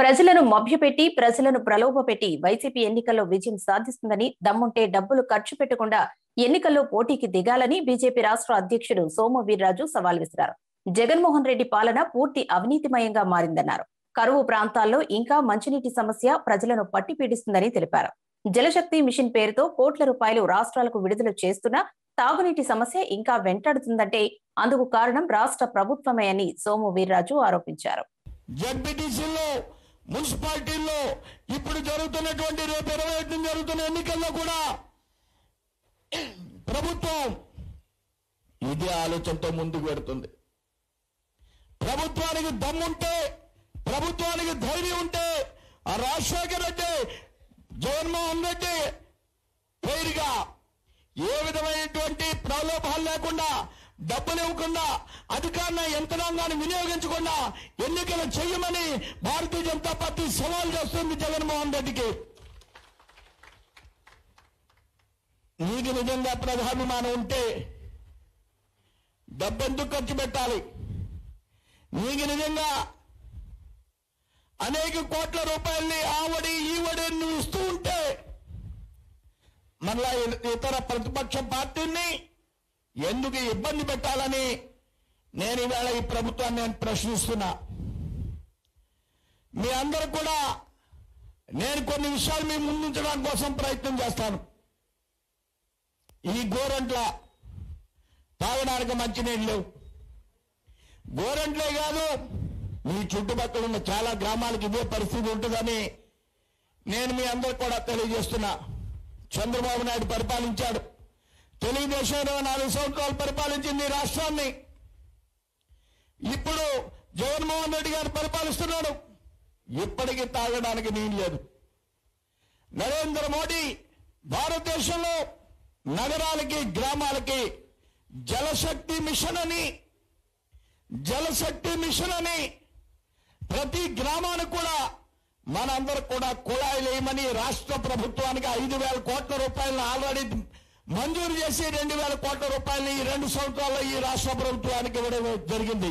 ప్రజలను మభ్యపెట్టి ప్రజలను ప్రలోభపెట్టి వైసీపీ ఎన్నికల్లో విజయం సాధిస్తుందని దమ్ముంటే డబ్బులు ఖర్చు పెట్టకుండా ఎన్నికల్లో పోటీకి దిగాలని బీజేపీ రాష్ట్ర అధ్యక్షుడు సోము వీర్రాజు సవాల్ విసిరారు. జగన్మోహన్ రెడ్డి పాలన పూర్తి అవినీతిమయంగా మారిందన్నారు. కరువు ప్రాంతాల్లో ఇంకా మంచినీటి సమస్య ప్రజలను పట్టి పీడిస్తుందని తెలిపారు. జలశక్తి మిషన్ పేరుతో కోట్ల రూపాయలు రాష్ట్రాలకు విడుదల చేస్తున్నా తాగునీటి సమస్య ఇంకా వెంటాడుతుందంటే అందుకు కారణం రాష్ట్ర ప్రభుత్వమే అని సోము వీర్రాజు ఆరోపించారు. జడ్పీటీసీలో మున్సిపాలిటీల్లో ఇప్పుడు జరుగుతున్నటువంటి రేపు ఇరవై ఐదు జరుగుతున్న ఎన్నికల్లో కూడా ప్రభుత్వం ఇదే ఆలోచనతో ముందుకు పెడుతుంది ప్రభుత్వానికి దమ్ముంటే ప్రభుత్వానికి ధైర్యం ఉంటే ఆ రాజశేఖర్ రెడ్డి జగన్మోహన్ రెడ్డి పేరుగా ఏ విధమైనటువంటి ప్రలోభాలు లేకుండా డబ్బులు ఇవ్వకుండా అధికార యంత్రాంగాన్ని వినియోగించకుండా ఎన్నికలు చేయమని భారతీయ జనతా పార్టీ సవాల్ చేస్తుంది జగన్మోహన్ రెడ్డికి. నీకు నిజంగా ప్రధాభిమానం ఉంటే డబ్బెందుకు ఖర్చు పెట్టాలి? నీకు నిజంగా అనేక కోట్ల రూపాయల్ని ఆవడి ఈవడి నువ్వు ఇస్తూ ఉంటే మళ్ళా ఇతర ప్రతిపక్ష పార్టీ ఎందుకు ఇబ్బంది పెట్టాలని నేను ఇవాళ ఈ ప్రభుత్వాన్ని నేను ప్రశ్నిస్తున్నా. మీ అందరు కూడా నేను కొన్ని విషయాలు మీ ముందుంచడం కోసం ప్రయత్నం చేస్తాను. ఈ గోరంట్ల తాగడానికి మంచినీళ్ళు లేవు. గోరంట్లే కాదు మీ చుట్టుపక్కల ఉన్న చాలా గ్రామాలకు ఇదే పరిస్థితి ఉంటుందని నేను మీ అందరు కూడా తెలియజేస్తున్నా. చంద్రబాబు నాయుడు పరిపాలించాడు. తెలుగుదేశం ఇరవై నాలుగు సంవత్సరాలు పరిపాలించింది రాష్ట్రాన్ని. ఇప్పుడు జగన్మోహన్ రెడ్డి గారు పరిపాలిస్తున్నాడు. ఇప్పటికీ తాగడానికి నీళ్ళు లేదు. నరేంద్ర మోడీ భారతదేశంలో నగరాలకి గ్రామాలకి జలశక్తి మిషన్ అని జలశక్తి మిషన్ అని ప్రతి గ్రామానికి కూడా మనందరూ కూడా కుళాయిలు వేయమని రాష్ట్ర ప్రభుత్వానికి ఐదు వేల కోట్ల రూపాయలను ఆల్రెడీ మంజూరు చేసి రెండు వేల కోట్ల రూపాయలు ఈ రెండు సంవత్సరాల్లో ఈ రాష్ట్ర ప్రభుత్వానికి ఇవ్వడం జరిగింది.